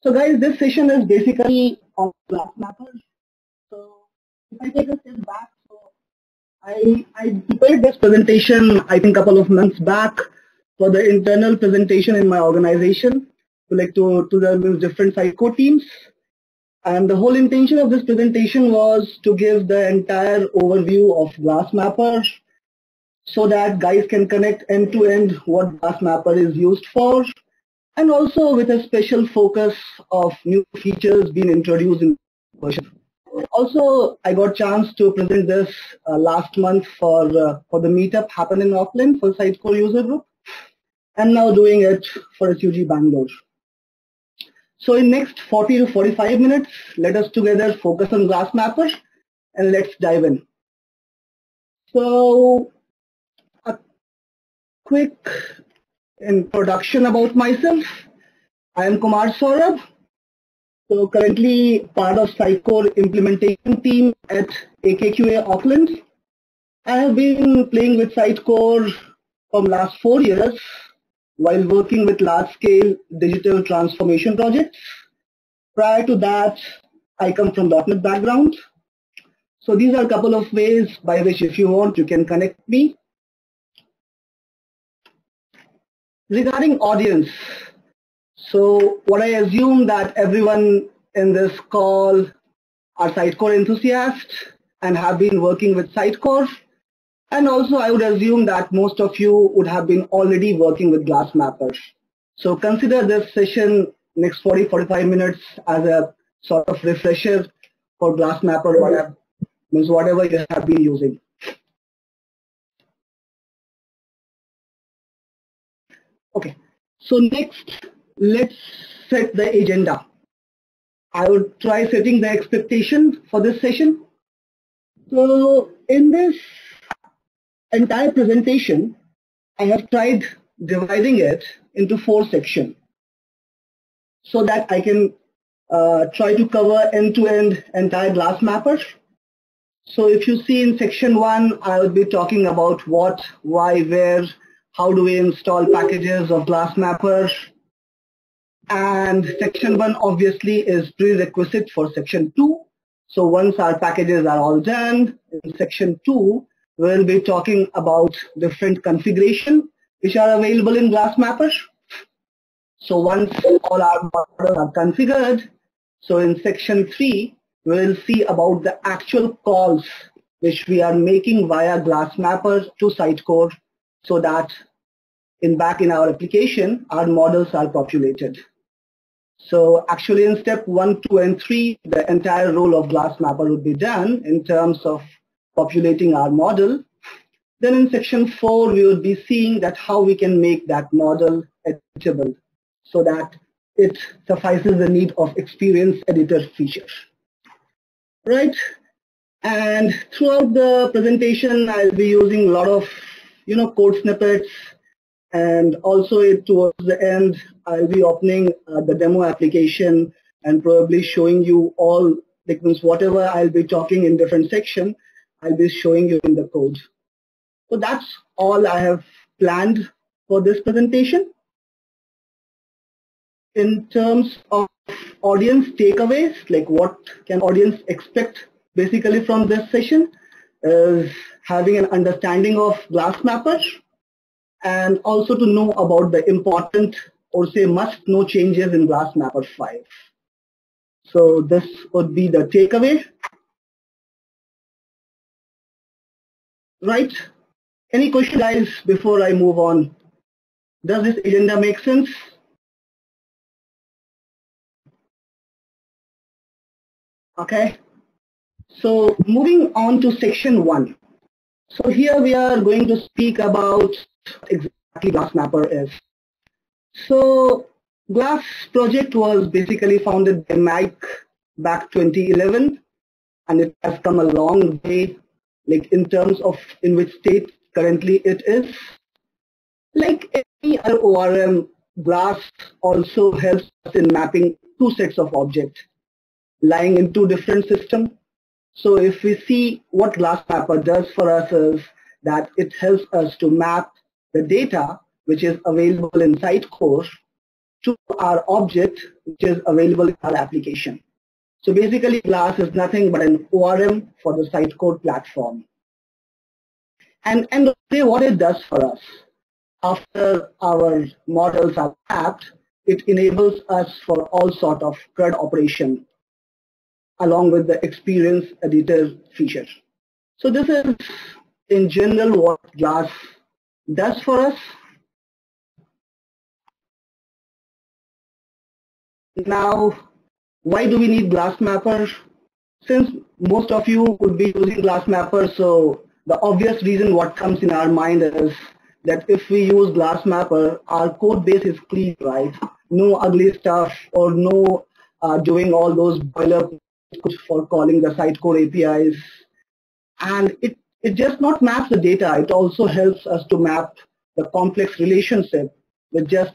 So guys, this session is basically on glass mappers. So if I take a step back, so I, I prepared this presentation, I think a couple of months back for the internal presentation in my organization to like to, to the different Sitecore teams. And the whole intention of this presentation was to give the entire overview of glass mapper so that guys can connect end to end what glass mapper is used for and also with a special focus of new features being introduced in version. Also, I got chance to present this uh, last month for uh, for the meetup happen in Auckland for Sitecore user group, and now doing it for SUG Bangalore. So in next 40 to 45 minutes, let us together focus on glass mappers and let's dive in. So a quick introduction about myself. I am Kumar Saurabh. So currently part of Sitecore implementation team at AKQA Auckland. I have been playing with Sitecore from last four years while working with large-scale digital transformation projects. Prior to that, I come from .NET background. So these are a couple of ways by which if you want, you can connect me. Regarding audience, so what I assume that everyone in this call are Sitecore enthusiasts and have been working with Sitecore. And also I would assume that most of you would have been already working with Glass Mappers. So consider this session next 40, 45 minutes as a sort of refresher for Glass Mapper, whatever, means whatever you have been using. Okay, so next, let's set the agenda. I would try setting the expectation for this session. So in this entire presentation, I have tried dividing it into four sections so that I can uh, try to cover end-to-end -end entire glass mapper. So if you see in section one, I will be talking about what, why, where, how do we install packages of glass mapper and section 1 obviously is prerequisite for section 2 so once our packages are all done in section 2 we'll be talking about different configuration which are available in glass mapper so once all our models are configured so in section 3 we'll see about the actual calls which we are making via glass mapper to sitecore so that in back in our application, our models are populated. So actually in step one, two, and three, the entire role of glass mapper would be done in terms of populating our model. Then in section four, we would be seeing that how we can make that model editable so that it suffices the need of experience editor feature. Right? And throughout the presentation, I'll be using a lot of, you know, code snippets, and also towards the end, I'll be opening uh, the demo application and probably showing you all, means whatever I'll be talking in different section, I'll be showing you in the code. So that's all I have planned for this presentation. In terms of audience takeaways, like what can audience expect basically from this session is having an understanding of glass mappers, and also to know about the important or say must know changes in Glass Mapper 5. So this would be the takeaway. Right? Any question guys before I move on? Does this agenda make sense? Okay. So moving on to section one. So here we are going to speak about exactly Glass Mapper is. So Glass project was basically founded by Mike back 2011 and it has come a long way like in terms of in which state currently it is. Like any ORM, Glass also helps us in mapping two sets of objects lying in two different systems. So if we see what Glass Mapper does for us is that it helps us to map the data which is available in Sitecore to our object which is available in our application. So basically Glass is nothing but an ORM for the Sitecore platform. And end of the day, what it does for us, after our models are mapped, it enables us for all sort of CRUD operation along with the experience editor feature. So this is in general what Glass does for us. Now, why do we need Glass Mapper? Since most of you would be using Glass Mapper, so the obvious reason what comes in our mind is that if we use Glass Mapper, our code base is clean, right? No ugly stuff or no uh, doing all those boiler for calling the Sitecore APIs. And it, it just not maps the data, it also helps us to map the complex relationship with just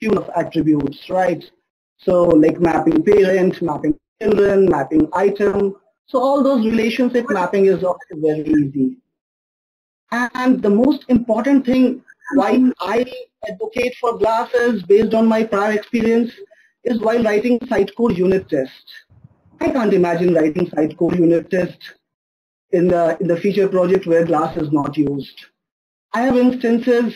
few of attributes, right? So like mapping parent, mapping children, mapping item. So all those relationship mapping is also very easy. And the most important thing why I advocate for glasses based on my prior experience is while writing Sitecore unit test. I can't imagine writing Sitecore unit test in the, in the feature project where glass is not used. I have instances,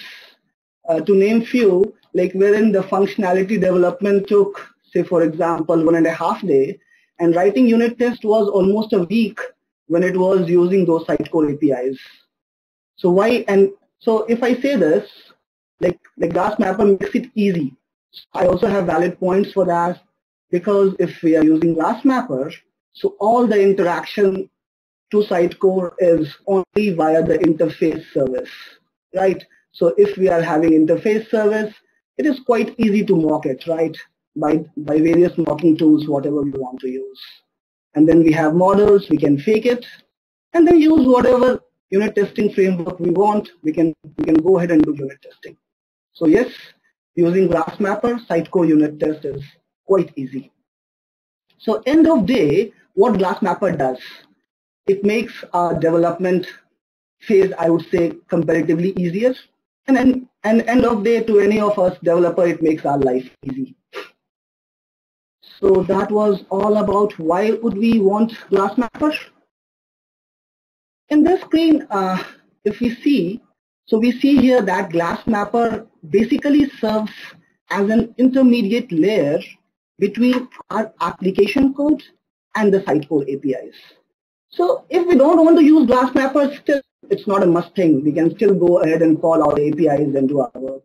uh, to name few, like wherein the functionality development took, say for example, one and a half day, and writing unit test was almost a week when it was using those Sitecore APIs. So why, and so if I say this, like, like Glass Mapper makes it easy. I also have valid points for that because if we are using Glass Mapper, so all the interaction to Sitecore is only via the interface service, right? So if we are having interface service, it is quite easy to mock it, right? By, by various mocking tools, whatever we want to use. And then we have models, we can fake it, and then use whatever unit testing framework we want, we can, we can go ahead and do unit testing. So yes, using Glass Mapper, Sitecore unit test is quite easy. So end of day, what Glass Mapper does, it makes our development phase, I would say, comparatively easier. And then, and end of day to any of us developer, it makes our life easy. So that was all about why would we want Glass Mapper. In this screen, uh, if we see, so we see here that Glass Mapper basically serves as an intermediate layer between our application code and the Sitecore APIs. So if we don't want to use Glass Mapper, still it's not a must thing. We can still go ahead and call our APIs and do our work.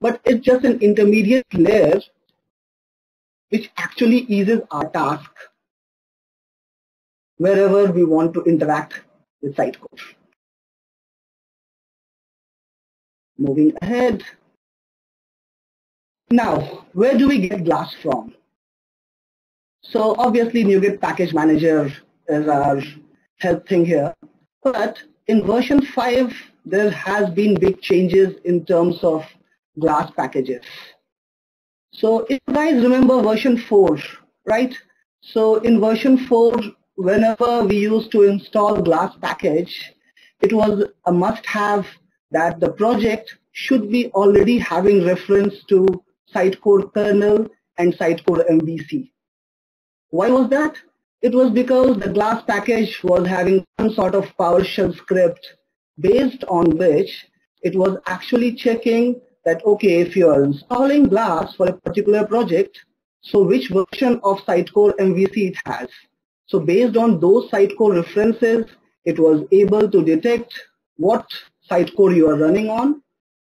But it's just an intermediate layer which actually eases our task wherever we want to interact with Sitecore. Moving ahead. Now, where do we get Glass from? So obviously NuGet Package Manager is our help thing here. But in version 5, there has been big changes in terms of glass packages. So if you guys remember version 4, right? So in version 4, whenever we used to install glass package, it was a must-have that the project should be already having reference to Sitecore kernel and Sitecore MVC. Why was that? It was because the glass package was having some sort of PowerShell script based on which it was actually checking that, okay, if you are installing glass for a particular project, so which version of Sitecore MVC it has. So based on those Sitecore references, it was able to detect what Sitecore you are running on,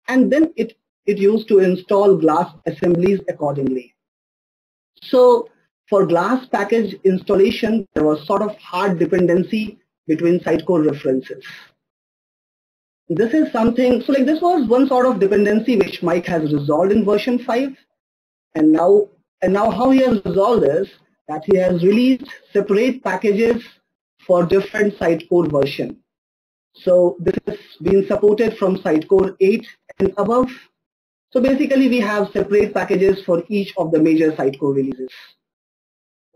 and then it, it used to install glass assemblies accordingly. So for glass package installation, there was sort of hard dependency between Sitecore references. This is something, so like this was one sort of dependency which Mike has resolved in version 5. And now, and now how he has resolved is that he has released separate packages for different Sitecore version. So this has been supported from Sitecore 8 and above. So basically we have separate packages for each of the major Sitecore releases.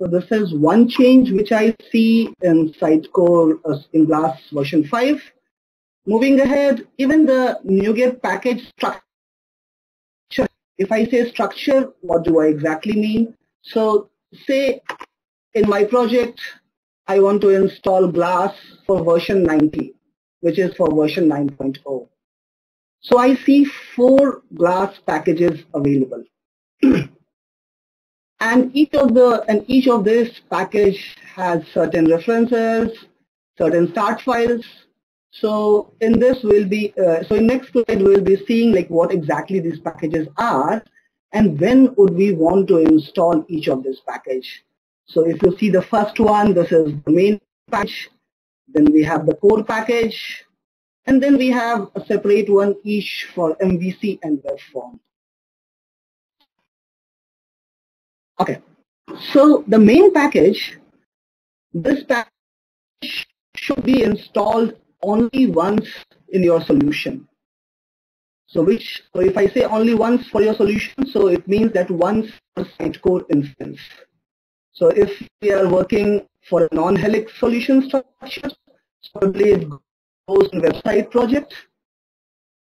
So this is one change which I see in Sitecore uh, in Glass version 5. Moving ahead, even the NuGet package structure if I say structure, what do I exactly mean? So say in my project, I want to install Glass for version 90, which is for version 9.0. So I see four Glass packages available. and each of the and each of this package has certain references, certain start files. So in this we'll be uh, so in next slide we'll be seeing like what exactly these packages are and when would we want to install each of this package. So if you see the first one, this is the main package. Then we have the core package. And then we have a separate one each for MVC and web form. Okay, so the main package, this package should be installed only once in your solution. So which, so if I say only once for your solution, so it means that once per Sitecore instance. So if we are working for a non-helix solution structure, probably it goes in website project.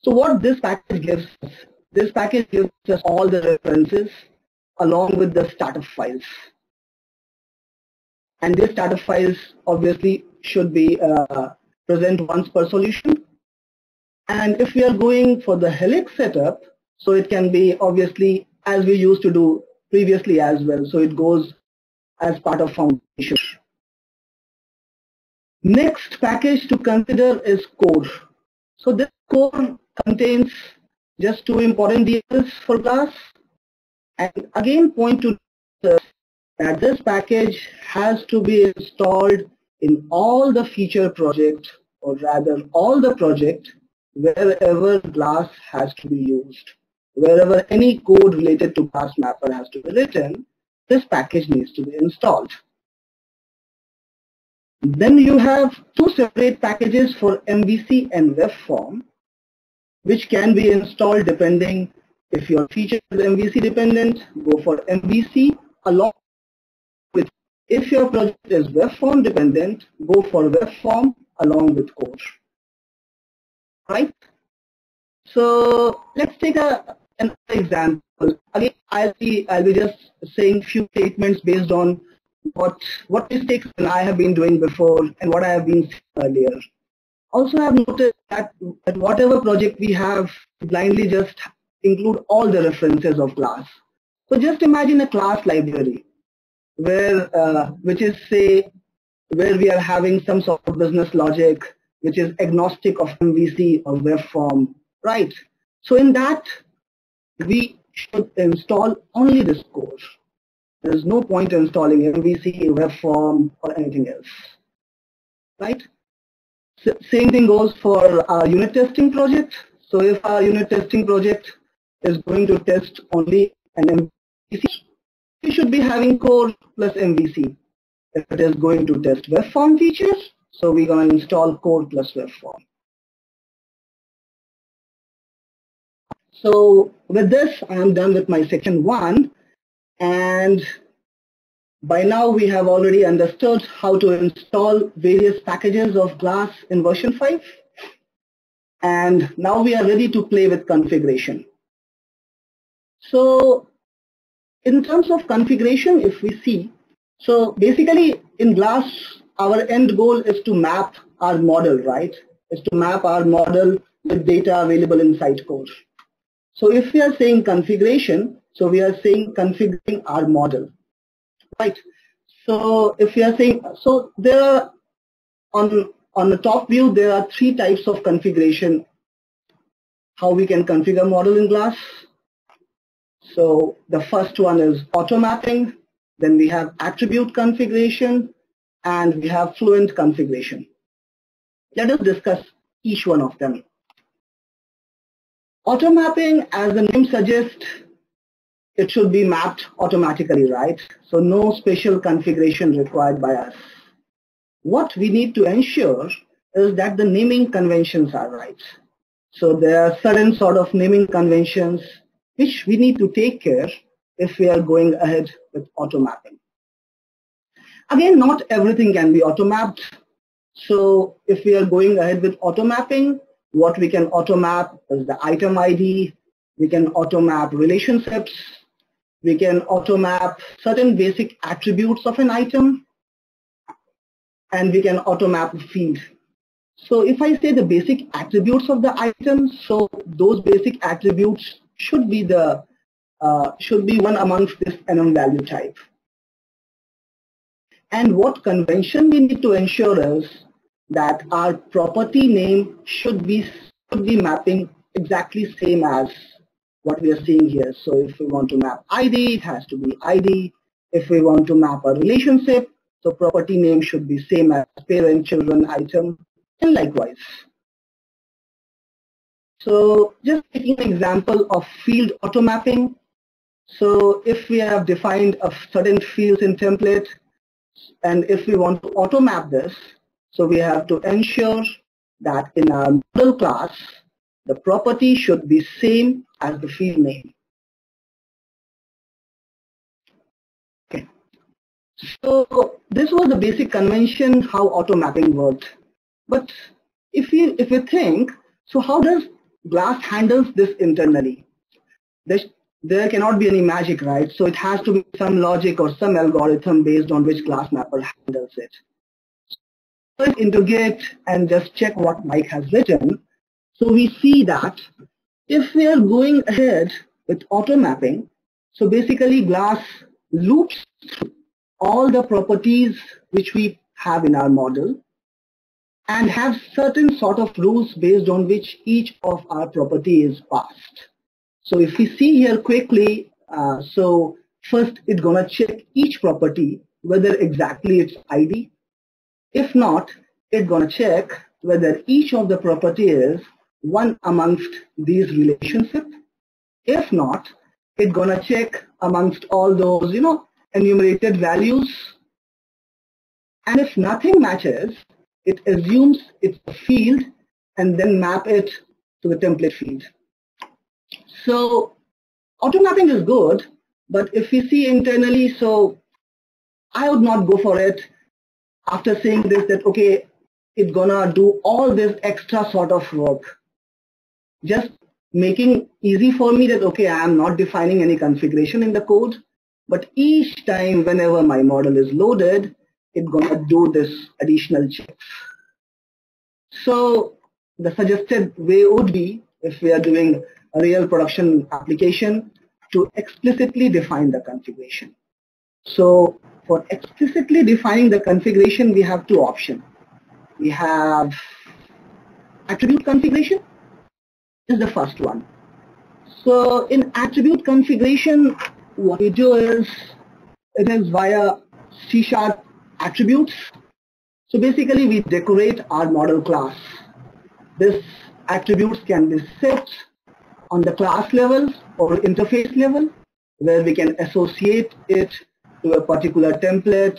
So what this package gives us, this package gives us all the references along with the startup files. And these startup files obviously should be uh, present once per solution. And if we are going for the Helix setup, so it can be obviously as we used to do previously as well. So it goes as part of foundation. Next package to consider is core. So this core contains just two important details for Glass. And again point to that this package has to be installed in all the feature projects or rather all the project wherever glass has to be used. Wherever any code related to glass mapper has to be written, this package needs to be installed. Then you have two separate packages for MVC and WebForm, which can be installed depending if your feature is MVC dependent, go for MVC along with if your project is web form dependent, go for web form along with core. Right? So let's take a, an example. Again, I'll be I'll be just saying few statements based on what what mistakes I have been doing before and what I have been earlier. Also, I've noticed that, that whatever project we have, blindly just include all the references of glass. So just imagine a class library where uh, which is say where we are having some sort of business logic which is agnostic of MVC or web form, right? So in that, we should install only this core. There is no point installing MVC, web form, or anything else, right? Same thing goes for our unit testing project. So if our unit testing project is going to test only an MVC, we should be having core plus MVC. If it is going to test web form features, so we're going to install core plus web form. So with this, I am done with my section one. And by now we have already understood how to install various packages of Glass in version 5. And now we are ready to play with configuration. So in terms of configuration, if we see, so basically in glass, our end goal is to map our model, right? Is to map our model with data available in Sitecore. So if we are saying configuration, so we are saying configuring our model, right? So if we are saying, so there are on, on the top view, there are three types of configuration, how we can configure model in Glass. So the first one is auto mapping, then we have attribute configuration, and we have fluent configuration. Let us discuss each one of them. Auto mapping, as the name suggests, it should be mapped automatically, right? So no special configuration required by us. What we need to ensure is that the naming conventions are right. So there are certain sort of naming conventions which we need to take care if we are going ahead with auto mapping. Again, not everything can be auto mapped. So if we are going ahead with auto mapping, what we can auto map is the item ID, We can auto map relationships. We can auto map certain basic attributes of an item. And we can auto map field. So if I say the basic attributes of the item, so those basic attributes should be the uh, should be one amongst this enum value type. And what convention we need to ensure is that our property name should be should be mapping exactly same as what we are seeing here. So if we want to map ID, it has to be ID. If we want to map a relationship, so property name should be same as parent, children, item, and likewise. So just taking an example of field auto mapping. So if we have defined a certain fields in template, and if we want to auto map this, so we have to ensure that in our model class, the property should be same as the field name. Okay. So this was the basic convention how auto mapping worked. But if you if we think, so how does Glass handles this internally? There's, there cannot be any magic, right? So it has to be some logic or some algorithm based on which Glass Mapper handles it. So into Git and just check what Mike has written. So we see that if we are going ahead with auto mapping, so basically Glass loops all the properties which we have in our model and have certain sort of rules based on which each of our property is passed. So if we see here quickly, uh, so first it's gonna check each property whether exactly it's ID. If not, it's gonna check whether each of the property is one amongst these relationship. If not, it's gonna check amongst all those, you know, enumerated values. And if nothing matches, it assumes it's field and then map it to the template field. So auto mapping is good, but if we see internally, so I would not go for it after seeing this that, okay, it's gonna do all this extra sort of work. Just making easy for me that, okay, I'm not defining any configuration in the code, but each time whenever my model is loaded, it's going to do this additional checks. So the suggested way would be, if we are doing a real production application, to explicitly define the configuration. So for explicitly defining the configuration, we have two options. We have attribute configuration is the first one. So in attribute configuration, what we do is it is via C sharp attributes. So basically we decorate our model class. This attributes can be set on the class level or interface level where we can associate it to a particular template,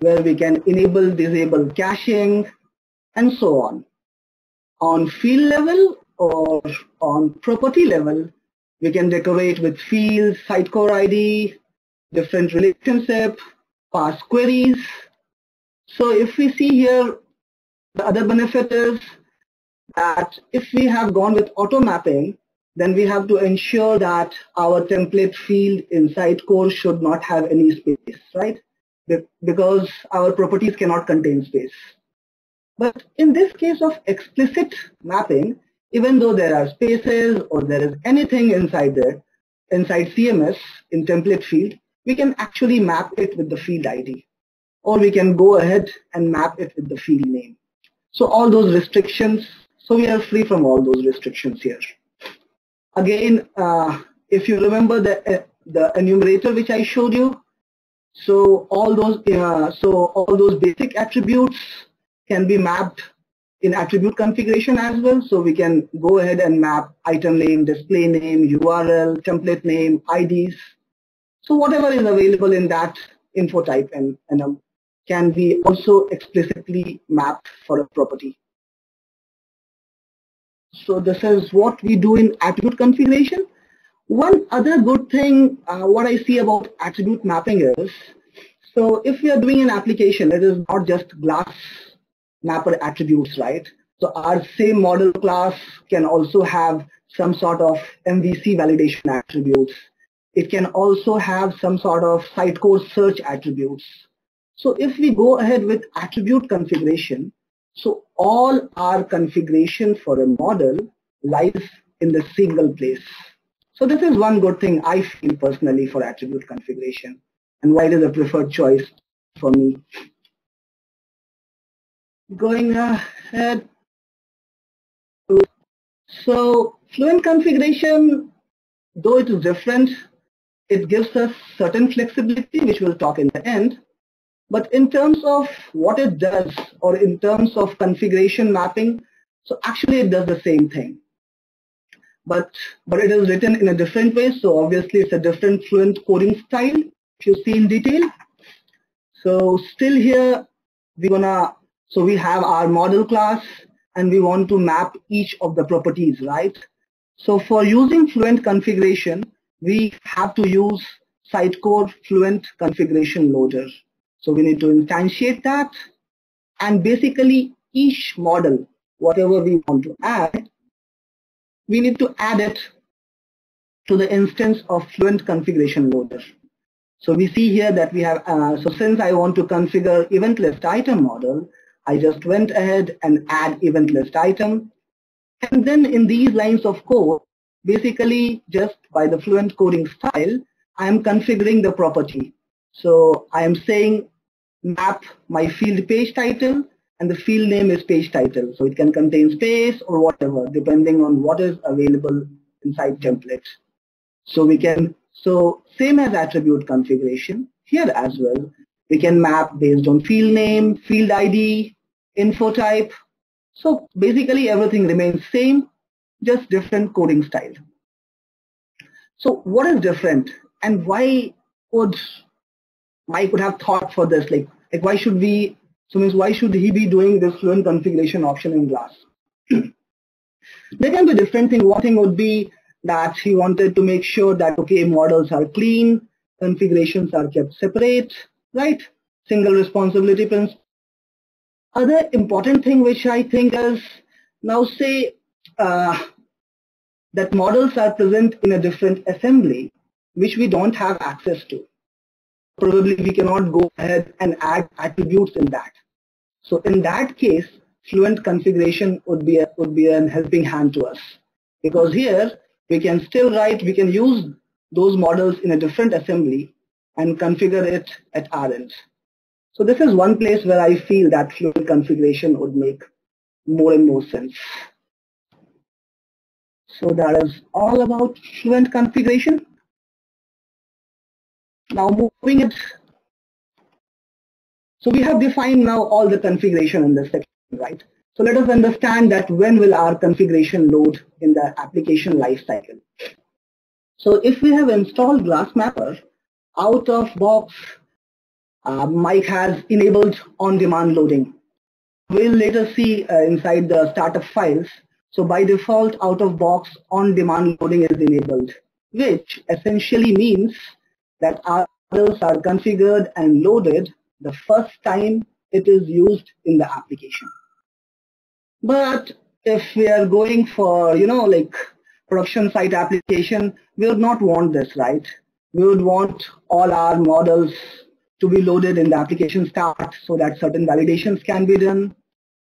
where we can enable, disable caching, and so on. On field level or on property level, we can decorate with fields, Sitecore ID, different relationship, pass queries, so if we see here, the other benefit is that if we have gone with auto mapping, then we have to ensure that our template field in Sitecore should not have any space, right? Because our properties cannot contain space. But in this case of explicit mapping, even though there are spaces or there is anything inside there, inside CMS in template field, we can actually map it with the field ID or we can go ahead and map it with the field name. So all those restrictions, so we are free from all those restrictions here. Again, uh, if you remember the, uh, the enumerator which I showed you, so all those uh, so all those basic attributes can be mapped in attribute configuration as well. So we can go ahead and map item name, display name, URL, template name, IDs. So whatever is available in that info type and, and um, can be also explicitly mapped for a property. So this is what we do in attribute configuration. One other good thing, uh, what I see about attribute mapping is, so if we are doing an application, it is not just glass mapper attributes, right? So our same model class can also have some sort of MVC validation attributes. It can also have some sort of site Sitecore search attributes. So if we go ahead with attribute configuration, so all our configuration for a model lies in the single place. So this is one good thing I feel personally for attribute configuration and why it is a preferred choice for me. Going ahead. So Fluent configuration, though it is different, it gives us certain flexibility, which we'll talk in the end. But in terms of what it does, or in terms of configuration mapping, so actually it does the same thing. But, but it is written in a different way, so obviously it's a different Fluent coding style, if you see in detail. So still here, we're gonna, so we have our model class, and we want to map each of the properties, right? So for using Fluent configuration, we have to use Sitecore Fluent configuration loader. So we need to instantiate that and basically each model, whatever we want to add, we need to add it to the instance of Fluent configuration loader. So we see here that we have, uh, so since I want to configure event list item model, I just went ahead and add event list item. And then in these lines of code, basically just by the Fluent coding style, I am configuring the property. So I am saying map my field page title and the field name is page title. So it can contain space or whatever, depending on what is available inside template. So we can, so same as attribute configuration here as well. We can map based on field name, field ID, info type. So basically everything remains same, just different coding style. So what is different and why would Mike could have thought for this? Like, like why should we, so means why should he be doing this fluent configuration option in Glass? there can be different things. One thing would be that he wanted to make sure that, okay, models are clean, configurations are kept separate, right? Single responsibility principle other important thing which I think is now say uh, that models are present in a different assembly which we don't have access to. Probably we cannot go ahead and add attributes in that. So in that case, Fluent configuration would be a, would be an helping hand to us because here we can still write, we can use those models in a different assembly and configure it at our end. So this is one place where I feel that Fluent configuration would make more and more sense. So that is all about Fluent configuration. Now moving it. So we have defined now all the configuration in this section, right? So let us understand that when will our configuration load in the application lifecycle. So if we have installed GlassMapper, out of box uh, Mike has enabled on-demand loading. We'll later see uh, inside the startup files. So by default, out-of-box on-demand loading is enabled, which essentially means that our models are configured and loaded the first time it is used in the application. But if we are going for, you know, like production site application, we would not want this, right? We would want all our models to be loaded in the application start so that certain validations can be done.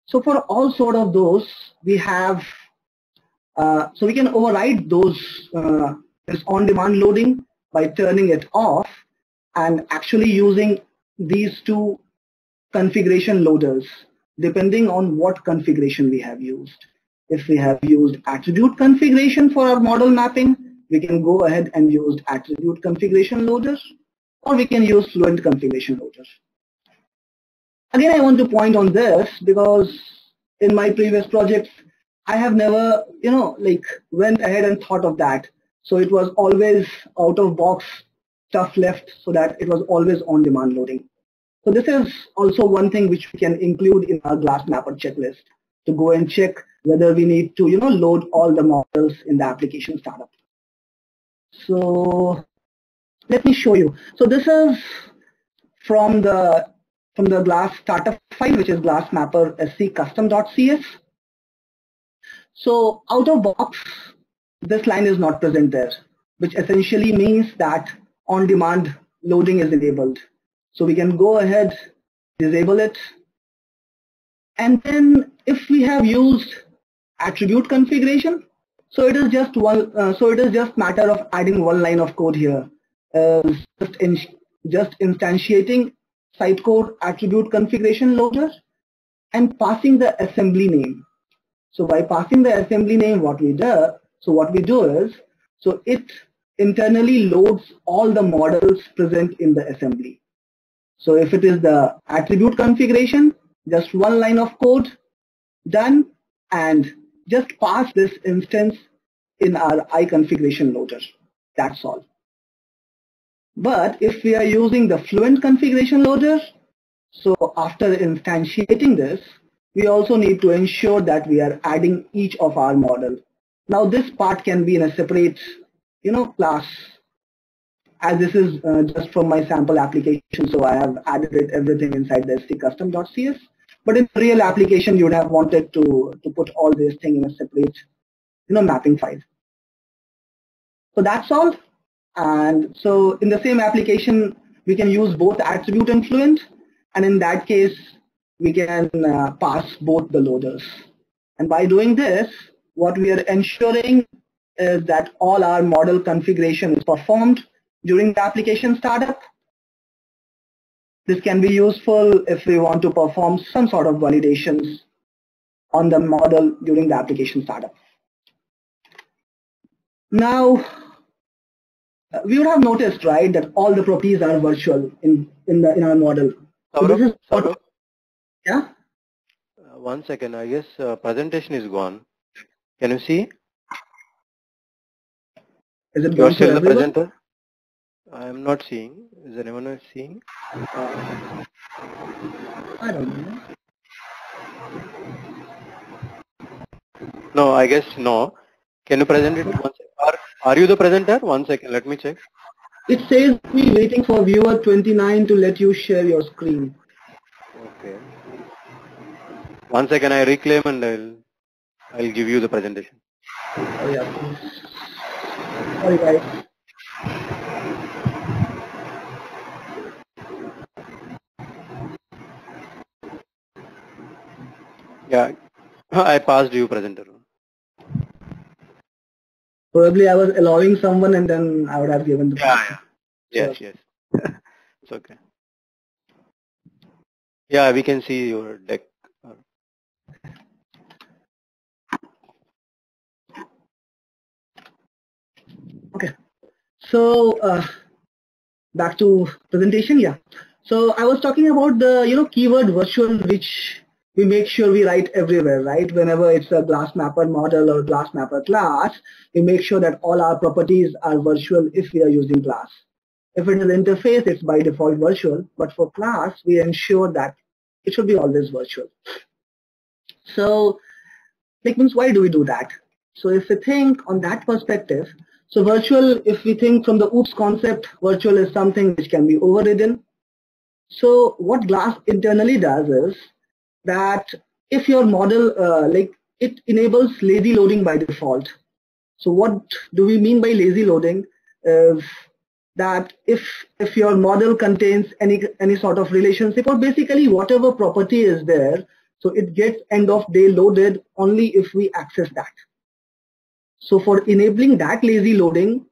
So for all sort of those, we have, uh, so we can override those uh, this on-demand loading by turning it off and actually using these two configuration loaders depending on what configuration we have used. If we have used attribute configuration for our model mapping, we can go ahead and use attribute configuration loaders or we can use Fluent configuration loader. Again, I want to point on this because in my previous projects, I have never, you know, like went ahead and thought of that. So it was always out of box stuff left so that it was always on demand loading. So this is also one thing which we can include in our glass mapper checklist to go and check whether we need to, you know, load all the models in the application startup. So let me show you. So this is from the from the Glass startup file, which is GlassMapper sc custom.cs. So out of box, this line is not present there, which essentially means that on-demand loading is enabled. So we can go ahead, disable it. And then if we have used attribute configuration, so it is just one, uh, so it is just matter of adding one line of code here, uh, just, in, just instantiating Sitecore attribute configuration loader and passing the assembly name. So by passing the assembly name, what we do, so what we do is, so it internally loads all the models present in the assembly. So if it is the attribute configuration, just one line of code done and just pass this instance in our I configuration loader. That's all. But if we are using the Fluent configuration loader, so after instantiating this, we also need to ensure that we are adding each of our model. Now this part can be in a separate, you know, class. As this is uh, just from my sample application, so I have added it everything inside the stcustom.cs. But in real application, you would have wanted to, to put all this thing in a separate, you know, mapping file. So that's all. And so in the same application, we can use both attribute and fluent. And in that case, we can uh, pass both the loaders. And by doing this, what we are ensuring is that all our model configuration is performed during the application startup. This can be useful if we want to perform some sort of validations on the model during the application startup. Now, we would have noticed, right, that all the properties are virtual in in the in our model. So this is what, yeah. Uh, one second, I guess uh, presentation is gone. Can you see? Is it You still the everyone? presenter? I am not seeing. Is anyone else seeing? Ah. I don't know. No, I guess no. Can you present it once? Are, are you the presenter? One second, let me check. It says we are waiting for viewer 29 to let you share your screen. Okay. One second, I reclaim and I'll I'll give you the presentation. Oh yeah, please. Sorry guys. Yeah, I passed you presenter. Probably I was allowing someone and then I would have given the Yeah, yeah. Yes, yes. it's okay. Yeah, we can see your deck. Okay. So uh, back to presentation, yeah. So I was talking about the you know keyword virtual, which we make sure we write everywhere, right? Whenever it's a glass mapper model or glass mapper class, we make sure that all our properties are virtual if we are using class. If it is interface, it's by default virtual, but for class, we ensure that it should be always virtual. So, like means why do we do that? So if we think on that perspective, so virtual, if we think from the OOPS concept, virtual is something which can be overridden. So what Glass internally does is that if your model, uh, like it enables lazy loading by default. So what do we mean by lazy loading? Is that if if your model contains any any sort of relationship or basically whatever property is there, so it gets end of day loaded only if we access that. So for enabling that lazy loading,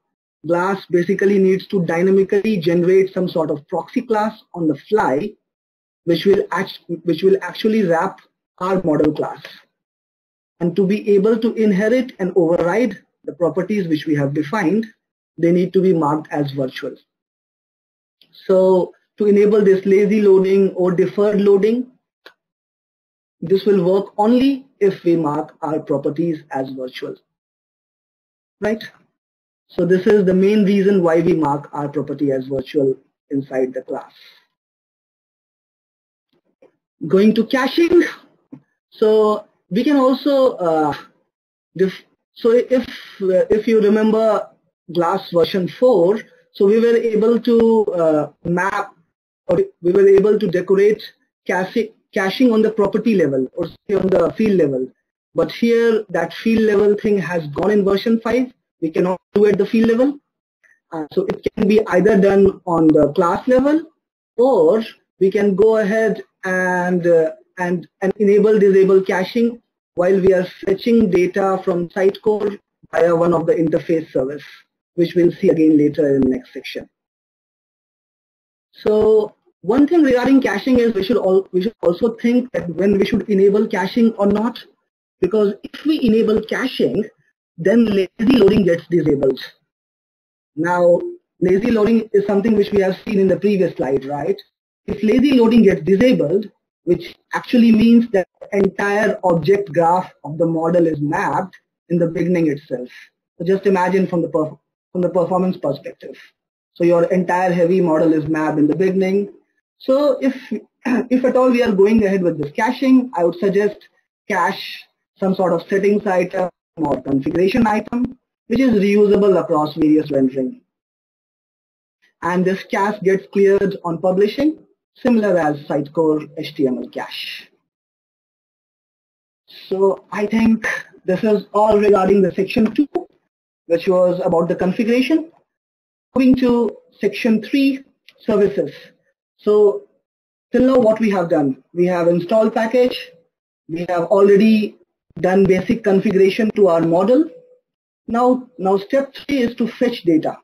Glass basically needs to dynamically generate some sort of proxy class on the fly, which will act, which will actually wrap our model class. And to be able to inherit and override the properties which we have defined, they need to be marked as virtual. So to enable this lazy loading or deferred loading, this will work only if we mark our properties as virtual right? So this is the main reason why we mark our property as virtual inside the class. Going to caching. So we can also, uh, so if, if you remember Glass version 4, so we were able to uh, map or we were able to decorate caching, caching on the property level or on the field level. But here that field level thing has gone in version 5. we cannot do it at the field level. Uh, so it can be either done on the class level or we can go ahead and, uh, and, and enable disable caching while we are fetching data from Sitecore via one of the interface service, which we'll see again later in the next section. So one thing regarding caching is we should, all, we should also think that when we should enable caching or not, because if we enable caching, then lazy loading gets disabled. Now, lazy loading is something which we have seen in the previous slide, right? If lazy loading gets disabled, which actually means that the entire object graph of the model is mapped in the beginning itself. So just imagine from the, from the performance perspective. So your entire heavy model is mapped in the beginning. So if, if at all we are going ahead with this caching, I would suggest cache some sort of settings item or configuration item, which is reusable across various rendering. And this cache gets cleared on publishing, similar as Sitecore HTML cache. So I think this is all regarding the section 2, which was about the configuration. Moving to section 3, services. So till now what we have done, we have installed package, we have already done basic configuration to our model. Now, now step three is to fetch data.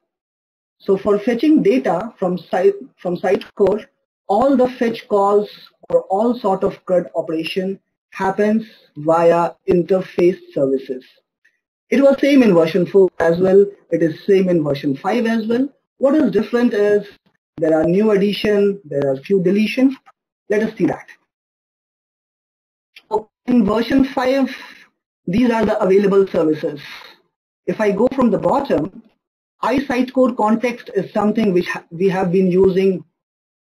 So for fetching data from site from Sitecore, all the fetch calls or all sort of CRUD operation happens via interface services. It was same in version 4 as well. It is same in version 5 as well. What is different is there are new addition, there are few deletions. Let us see that in version 5, these are the available services. If I go from the bottom, iSitecore context is something which ha we have been using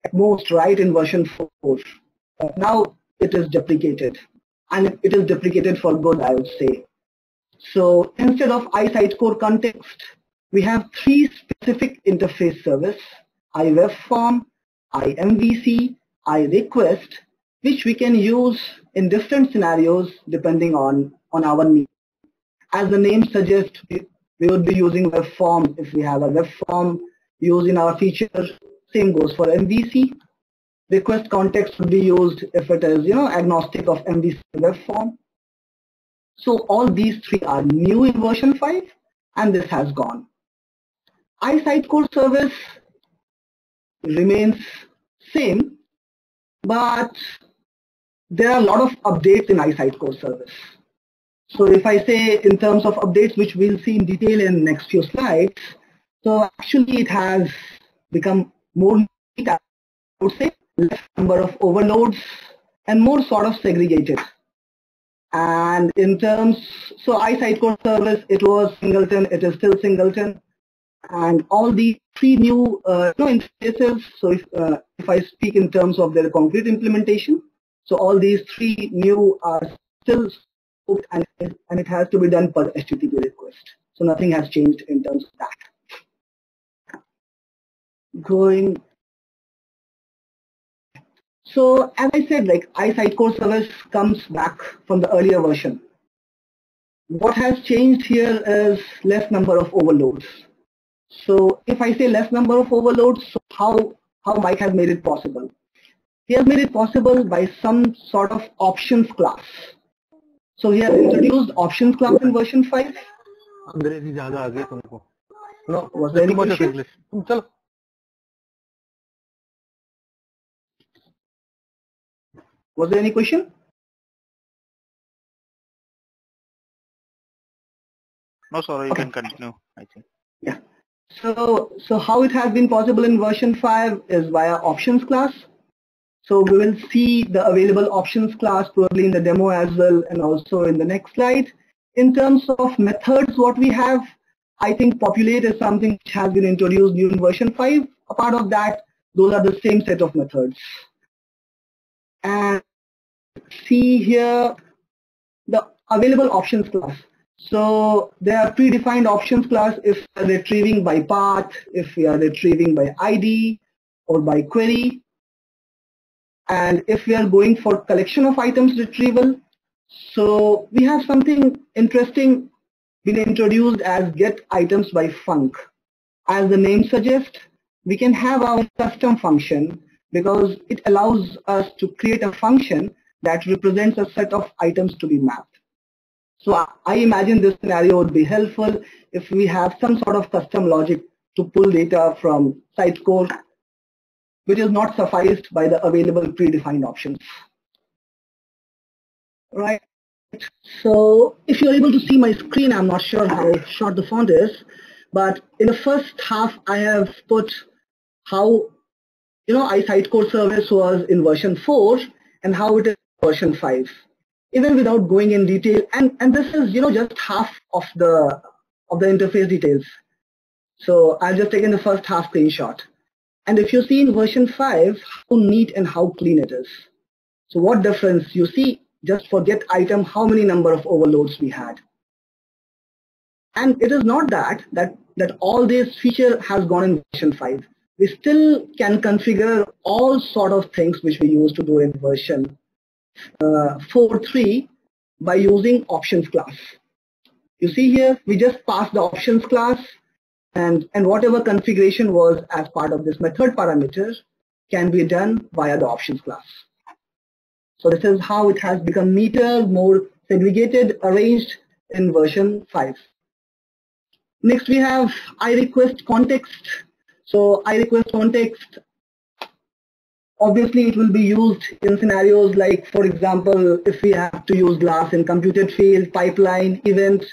at most right in version 4. Uh, now it is deprecated and it is deprecated for good I would say. So instead of iSitecore context, we have three specific interface service, iWebForm, iMVC, iRequest, which we can use in different scenarios depending on, on our need. As the name suggests, we, we would be using web form if we have a web form used in our feature. Same goes for MVC. Request context would be used if it is, you know, agnostic of MVC web form. So all these three are new in version 5 and this has gone. iSitecore service remains same, but there are a lot of updates in iSitecore service. So if I say in terms of updates, which we'll see in detail in next few slides, so actually it has become more I would say, less number of overloads and more sort of segregated. And in terms, so iSitecore service, it was singleton, it is still singleton. And all the three new uh, interfaces, so if, uh, if I speak in terms of their concrete implementation, so all these three new are still scoped and, and it has to be done per HTTP request. So nothing has changed in terms of that. Going. So as I said, like iSitecore service comes back from the earlier version. What has changed here is less number of overloads. So if I say less number of overloads, so how, how Mike has made it possible? He has made it possible by some sort of options class. So he has introduced options class in version 5. अंग्रेजी ज्यादा आ गई तुमको No, was there any Too much of question? English. तुम चलो Was there any question? no sorry you Okay. can continue I think So, so how it has been possible in version 5 is via options class. So we will see the available options class probably in the demo as well and also in the next slide. In terms of methods, what we have, I think populate is something which has been introduced in version 5. A part of that, those are the same set of methods. And see here the available options class. So there are predefined options class if we are retrieving by path, if we are retrieving by ID or by query. And if we are going for collection of items retrieval, so we have something interesting been introduced as get items by func. As the name suggests, we can have our custom function because it allows us to create a function that represents a set of items to be mapped. So I imagine this scenario would be helpful if we have some sort of custom logic to pull data from site Sitecore, which is not sufficed by the available predefined options. Right. So if you're able to see my screen, I'm not sure how short the font is, but in the first half, I have put how, you know, iSitecore service was in version 4 and how it is in version 5, even without going in detail. And, and this is, you know, just half of the, of the interface details. So I've just taken the first half screenshot. And if you see in version 5, how neat and how clean it is. So what difference? You see just for get item how many number of overloads we had. And it is not that, that, that all this feature has gone in version 5. We still can configure all sort of things which we used to do in version uh, 4.3 by using options class. You see here, we just passed the options class and, and whatever configuration was as part of this method parameter can be done via the options class. So this is how it has become neater, more segregated, arranged in version 5. Next we have I request context. So I request context, obviously it will be used in scenarios like, for example, if we have to use glass in computed field, pipeline, event,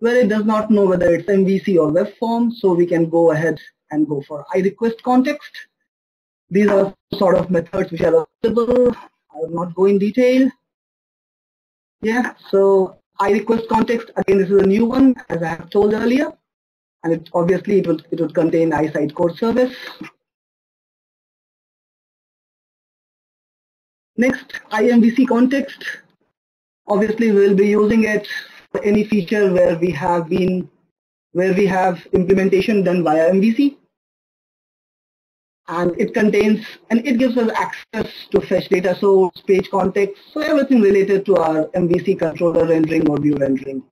where it does not know whether it's MVC or web form, so we can go ahead and go for I request context. These are sort of methods which are available. I will not go in detail. Yeah, so I request context, again, this is a new one, as I have told earlier. And it, obviously, it will, it will contain iSitecore service. Next, IMVC context. Obviously, we'll be using it any feature where we have been, where we have implementation done via MVC and it contains and it gives us access to fetch data source, page context, so everything related to our MVC controller rendering or view rendering.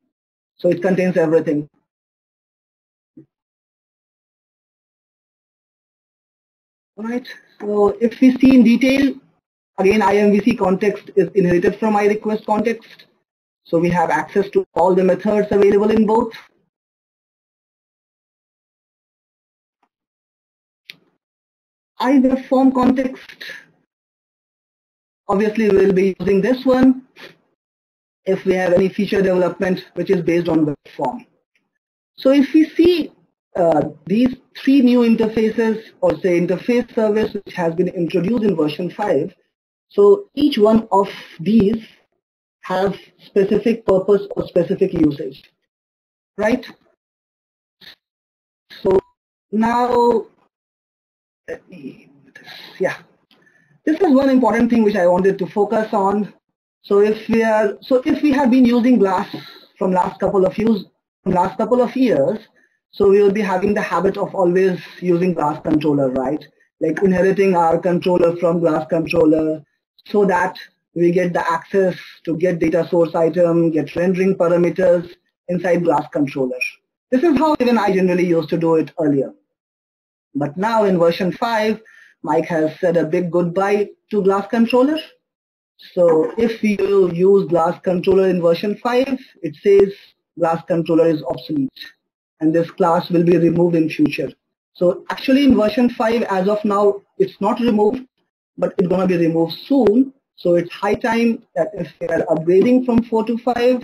So it contains everything. All right, so if we see in detail, again IMVC context is inherited from iRequest context. So we have access to all the methods available in both. either form context. Obviously, we'll be using this one if we have any feature development which is based on web form. So if we see uh, these three new interfaces or say interface service which has been introduced in version 5, so each one of these have specific purpose or specific usage, right? So now let me yeah. This is one important thing which I wanted to focus on. So if we are so if we have been using glass from last couple of years from last couple of years so we will be having the habit of always using glass controller right? Like inheriting our controller from glass controller so that we get the access to get data source item get rendering parameters inside glass controller this is how even I generally used to do it earlier but now in version 5, Mike has said a big goodbye to Glass Controller. So if you use Glass Controller in version 5, it says Glass Controller is obsolete and this class will be removed in future. So actually in version 5 as of now it's not removed but it's going to be removed soon. So it's high time that if we are upgrading from 4 to 5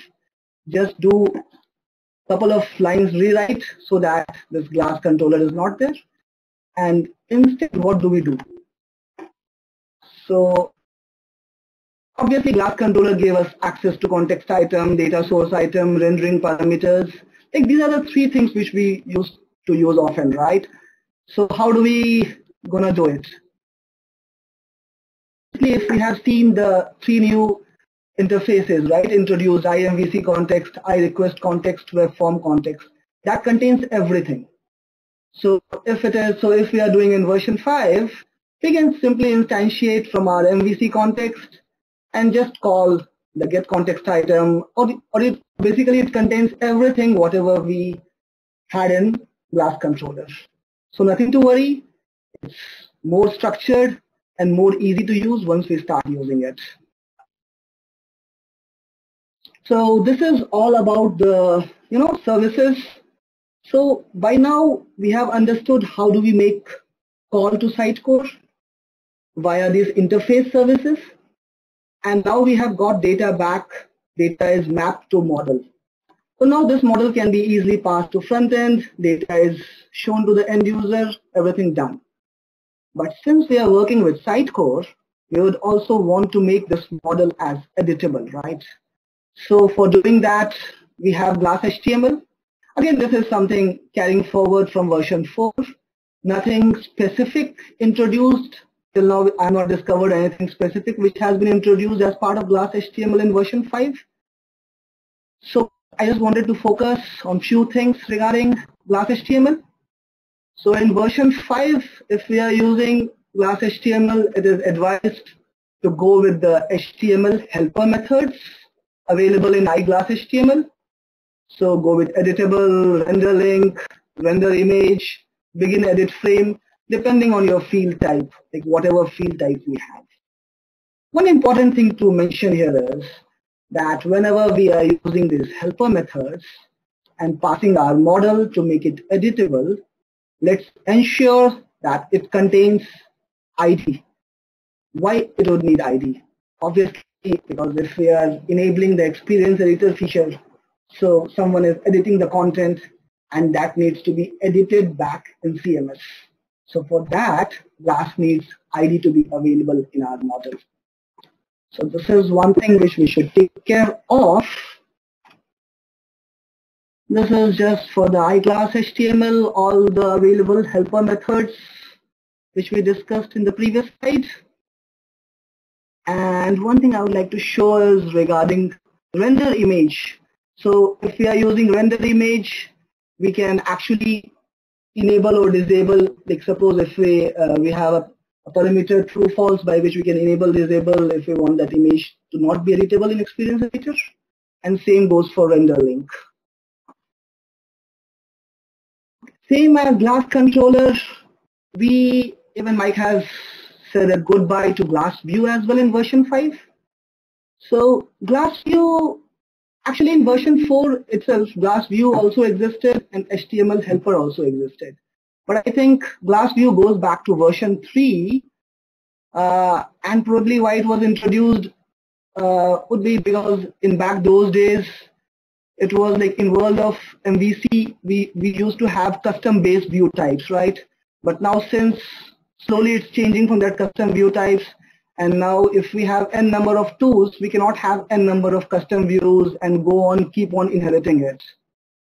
just do a couple of lines rewrite so that this glass controller is not there and instead, what do we do? So obviously glass controller gave us access to context item, data source item, rendering parameters. Like these are the three things which we used to use often, right? So how do we gonna do it? If we have seen the three new interfaces, right, introduced IMVC context, iRequest context, web form context, that contains everything. So if it is, so if we are doing in version 5, we can simply instantiate from our MVC context and just call the get context item, or, or it, basically it contains everything whatever we had in Glass controller. So nothing to worry. It's more structured and more easy to use once we start using it. So this is all about the you know services. So by now we have understood how do we make call to Sitecore via these interface services. And now we have got data back. Data is mapped to model. So now this model can be easily passed to front end. Data is shown to the end user, everything done. But since we are working with Sitecore, we would also want to make this model as editable, right? So for doing that, we have Glass HTML. Again, this is something carrying forward from version 4. Nothing specific introduced. Till now, I have not discovered anything specific which has been introduced as part of Glass HTML in version 5. So I just wanted to focus on few things regarding Glass HTML. So in version 5, if we are using Glass HTML, it is advised to go with the HTML helper methods available in iGlass HTML. So go with editable, render link, render image, begin edit frame, depending on your field type, like whatever field type we have. One important thing to mention here is that whenever we are using these helper methods and passing our model to make it editable, let's ensure that it contains ID. Why it would need ID? Obviously, because if we are enabling the experience editor feature, so someone is editing the content and that needs to be edited back in CMS. So for that, Glass needs ID to be available in our model. So this is one thing which we should take care of. This is just for the iGlass HTML, all the available helper methods which we discussed in the previous slide. And one thing I would like to show is regarding render image. So if we are using render image, we can actually enable or disable, like suppose if we, uh, we have a, a parameter true false by which we can enable disable if we want that image to not be editable in Experience Editor. And same goes for render link. Same as glass controller, we, even Mike has said a goodbye to Glass View as well in version 5. So Glass View, actually in version 4 itself, Glass View also existed and HTML helper also existed. But I think Glass View goes back to version 3 uh, and probably why it was introduced uh, would be because in back those days it was like in world of MVC we, we used to have custom based view types right? But now since slowly it's changing from that custom view types and now if we have n number of tools we cannot have n number of custom views and go on keep on inheriting it.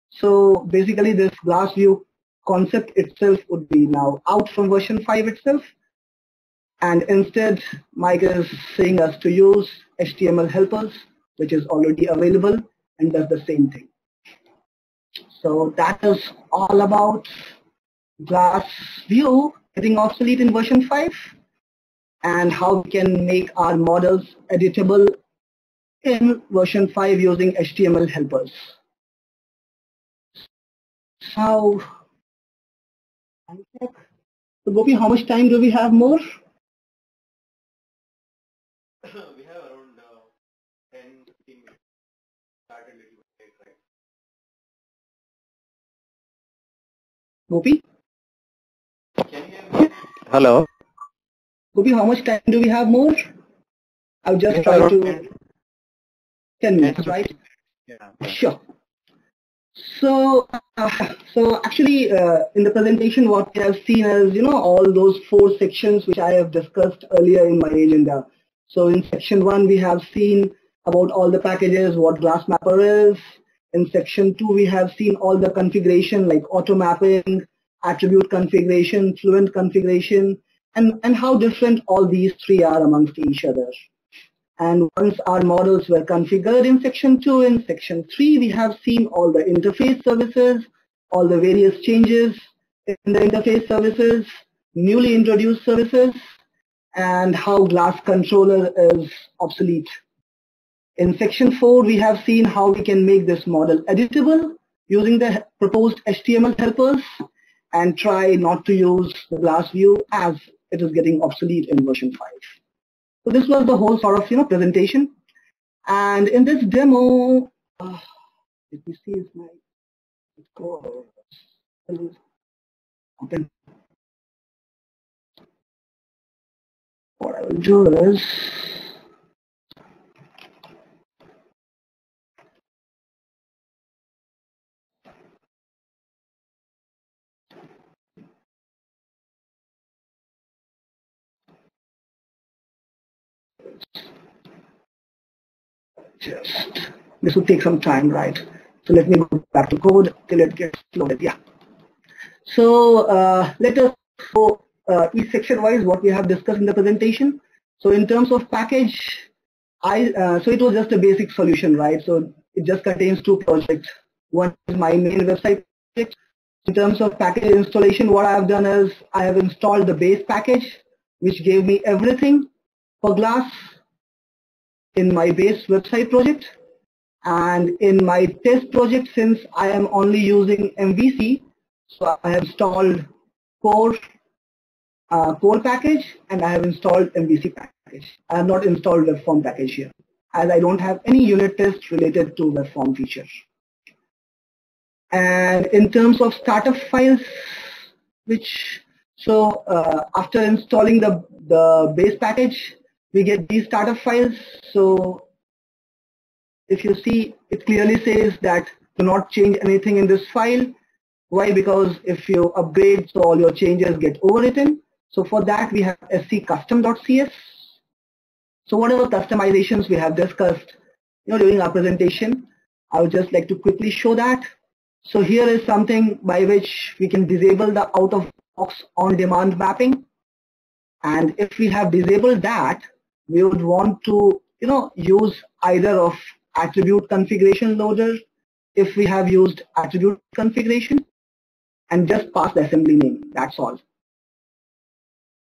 So basically this glass view concept itself would be now out from version 5 itself and instead Mike is saying us to use HTML helpers which is already available and does the same thing so that is all about glass view getting obsolete in version 5 and how we can make our models editable in version 5 using HTML helpers. So, so Gopi, how much time do we have more? we have around uh, 10 15 minutes. Started a little bit late, right? Gopi? Can you hear me? Hello. Gopi, how much time do we have more? I'll just Yes, try to 10. 10 minutes, right? Yeah. Sure. So, uh, so actually, uh, in the presentation, what we have seen is, you know, all those four sections which I have discussed earlier in my agenda. So in section one, we have seen about all the packages, what Glass Mapper is. In section two, we have seen all the configuration like auto mapping, attribute configuration, fluent configuration, and, and how different all these three are amongst each other. And once our models were configured in section 2, in section 3, we have seen all the interface services, all the various changes in the interface services, newly introduced services, and how Glass Controller is obsolete. In section 4, we have seen how we can make this model editable using the proposed HTML helpers and try not to use the glass view as it is getting obsolete in version 5. So this was the whole sort of you know presentation. And in this demo, uh, let me see if my open. What I will do is just this will take some time right? So let me go back to code till it gets loaded yeah. So uh, let us go uh, each section wise what we have discussed in the presentation. So in terms of package I uh, so it was just a basic solution right? So it just contains two projects. One is my main website project in terms of package installation what I have done is I have installed the base package which gave me everything for glass in my base website project and in my test project since I am only using MVC so I have installed core uh, core package and I have installed MVC package. I have not installed webform package here as I don't have any unit test related to webform feature. And in terms of startup files, which so uh, after installing the, the base package, we get these startup files. So if you see, it clearly says that do not change anything in this file. Why? Because if you upgrade, so all your changes get overwritten. So for that, we have scustom.cs. So whatever customizations we have discussed, you know, during our presentation, I would just like to quickly show that. So here is something by which we can disable the out-of-box on-demand mapping. And if we have disabled that, we would want to you know use either of attribute configuration loader if we have used attribute configuration and just pass the assembly name that's all.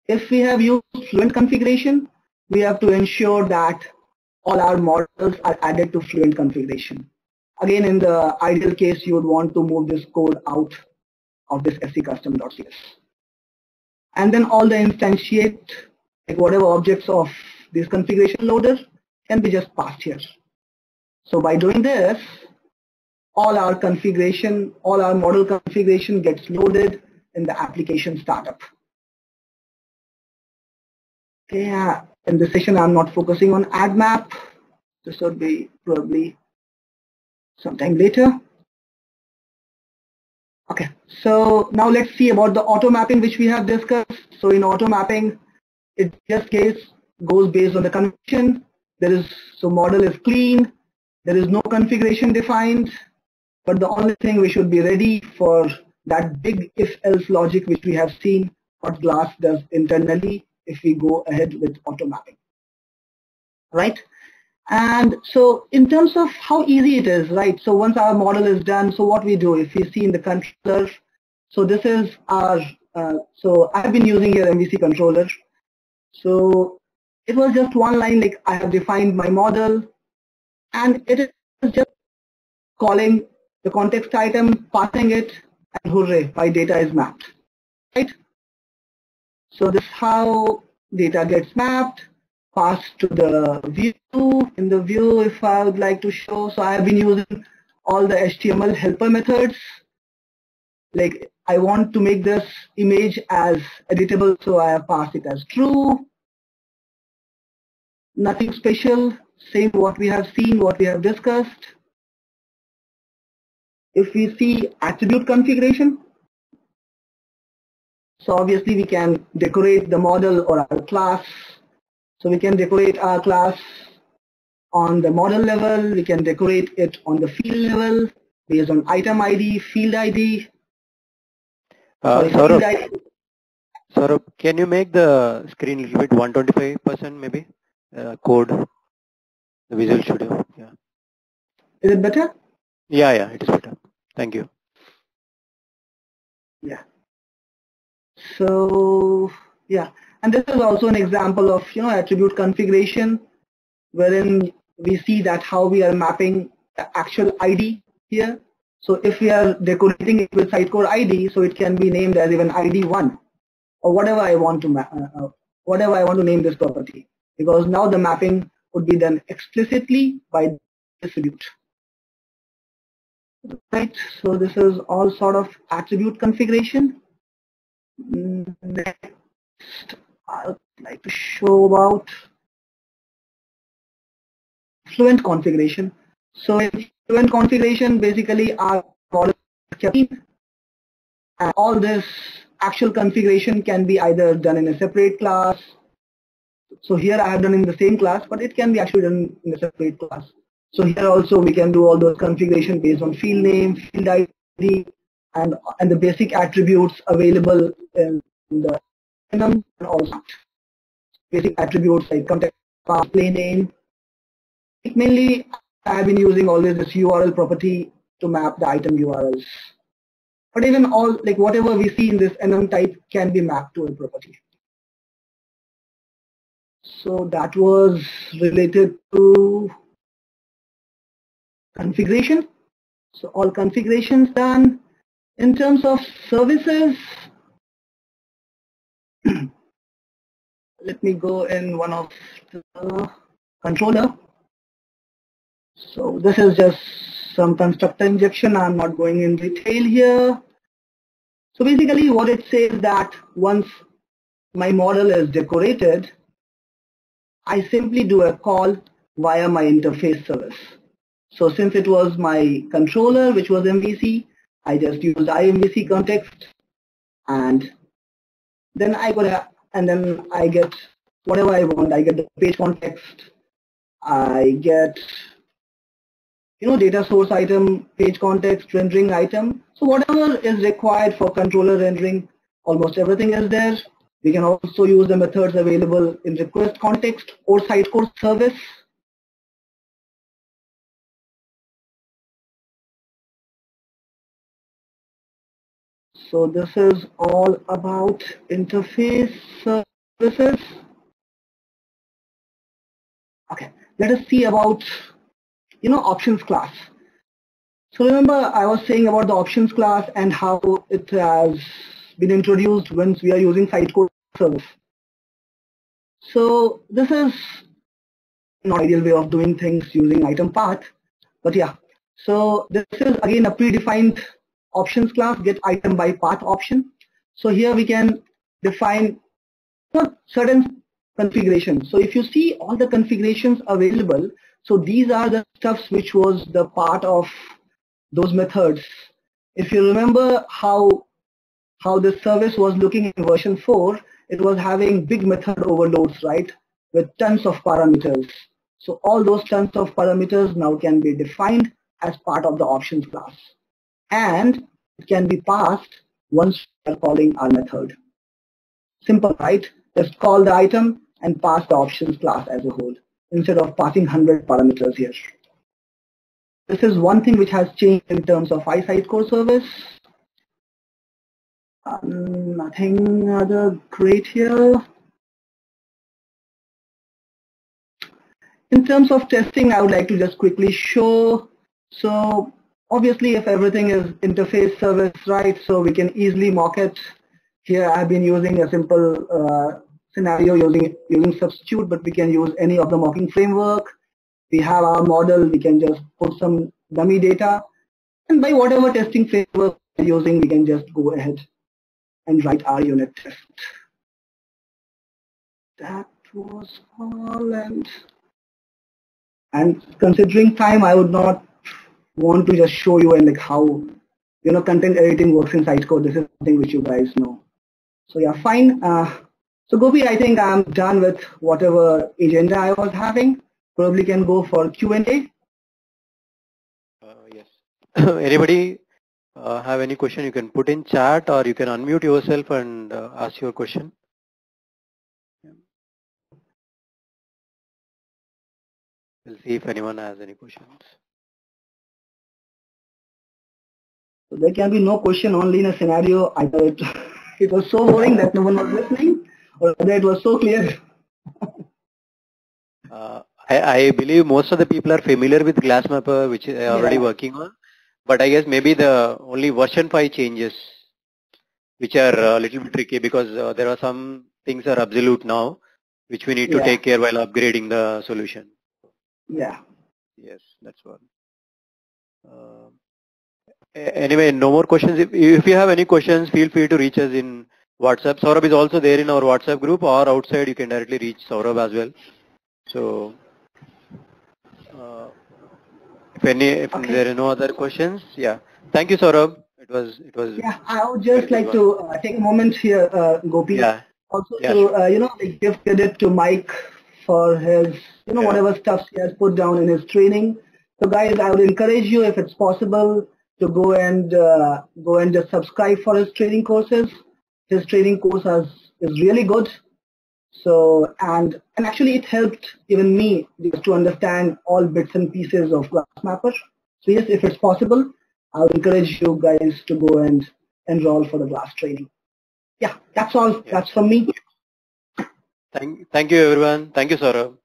If we have used fluent configuration we have to ensure that all our models are added to fluent configuration. Again in the ideal case you would want to move this code out of this scustom.cs and then all the instantiate like whatever objects of this configuration loader can be just passed here. So by doing this, all our configuration, all our model configuration gets loaded in the application startup. Okay, uh, in this session I'm not focusing on ad map. This would be probably sometime later. Okay, so now let's see about the auto mapping which we have discussed. So in auto mapping, it just case goes based on the condition. There is so model is clean. There is no configuration defined. But the only thing we should be ready for that big if-else logic which we have seen what glass does internally if we go ahead with auto mapping. Right? And so in terms of how easy it is, right? So once our model is done, so what we do, if we see in the controller, so this is our, uh, so I've been using here MVC controller. So it was just one line like I have defined my model and it is just calling the context item, passing it, and hooray, my data is mapped, right? So this is how data gets mapped, passed to the view. In the view, if I would like to show, so I have been using all the HTML helper methods. Like I want to make this image as editable, so I have passed it as true nothing special, same what we have seen, what we have discussed. If we see attribute configuration, so obviously we can decorate the model or our class. So we can decorate our class on the model level, we can decorate it on the field level based on item ID, field ID. Uh, Sorry, Saurabh, Saurabh, can you make the screen a little bit 125% maybe? Uh, code, the Visual Studio. Yeah. Is it better? Yeah, yeah, it is better. Thank you. Yeah. So yeah, and this is also an example of you know attribute configuration, wherein we see that how we are mapping the actual ID here. So if we are decorating it with Sitecore ID, so it can be named as even ID1 or whatever I want to uh, uh, whatever I want to name this property because now the mapping would be done explicitly by attribute. Right, so this is all sort of attribute configuration. Next, I'd like to show about fluent configuration. So fluent configuration, basically and all this actual configuration can be either done in a separate class. So here I have done in the same class, but it can be actually done in a separate class. So here also we can do all those configuration based on field name, field ID, and, and the basic attributes available in the and also basic attributes like context path, plain name. Mainly, I have been using always this URL property to map the item URLs. But even all, like whatever we see in this enum type can be mapped to a property. So that was related to configuration. So all configurations done. In terms of services, let me go in one of the controller. So this is just some constructor injection. I'm not going in detail here. So basically what it says that once my model is decorated, I simply do a call via my interface service. So since it was my controller, which was MVC, I just used IMVC context and then I could have, and then I get whatever I want. I get the page context. I get, you know, data source item, page context, rendering item. So whatever is required for controller rendering, almost everything is there. We can also use the methods available in request context or Sitecore service So this is all about interface services. Okay, let us see about, you know, options class. So remember I was saying about the options class and how it has been introduced once we are using Sitecore service. So this is not ideal way of doing things using item path, but yeah. So this is again a predefined options class get item by path option. So here we can define certain configurations. So if you see all the configurations available, so these are the stuffs which was the part of those methods. If you remember how how the service was looking in version 4, it was having big method overloads, right? With tons of parameters. So all those tons of parameters now can be defined as part of the options class and it can be passed once we are calling our method. Simple, right? Just call the item and pass the options class as a whole instead of passing 100 parameters here. This is one thing which has changed in terms of iSitecore service. Um, nothing other great here. In terms of testing, I would like to just quickly show. So Obviously, if everything is interface service right, so we can easily mock it. Here I've been using a simple uh, scenario using, using substitute, but we can use any of the mocking framework. We have our model, we can just put some dummy data. And by whatever testing framework we're using, we can just go ahead and write our unit test. That was all and and considering time, I would not want to just show you and like how you know content editing works in Sitecore. This is something which you guys know. So yeah, fine. Uh, so Gopi, I think I'm done with whatever agenda I was having. Probably can go for Q&A. Uh, yes. Anybody uh, have any question? You can put in chat or you can unmute yourself and uh, ask your question. We'll see if anyone has any questions. So there can be no question only in a scenario either it, it was so boring that no one was listening or whether it was so clear. uh, I, I believe most of the people are familiar with Glassmapper, which they are already Yeah. working on. But I guess maybe the only version 5 changes, which are a little bit tricky because uh, there are some things are absolute now, which we need to Yeah. take care while upgrading the solution. Yeah. Yes, that's one. Uh, anyway, no more questions. If, if you have any questions, feel free to reach us in WhatsApp. Saurabh is also there in our WhatsApp group or outside you can directly reach Saurabh as well. So, uh, if any, if Okay. there are no other questions, yeah. Thank you, Saurabh. It was, it was, Yeah. I would just like to uh, take a moment here, uh, Gopi. yeah, Also Yeah, to, uh, you know, like give credit to Mike for his, you know, Yeah. whatever stuff he has put down in his training. So guys, I would encourage you, if it's possible, to go and uh, go and just subscribe for his training courses. His training course has, is really good. So, and, and actually it helped even me just to understand all bits and pieces of Glassmapper. So yes, if it's possible, I'll encourage you guys to go and enroll for the Glass training. Yeah, that's all. Yeah. That's from me. thank, thank you everyone. Thank you, Saurabh.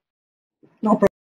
No problem.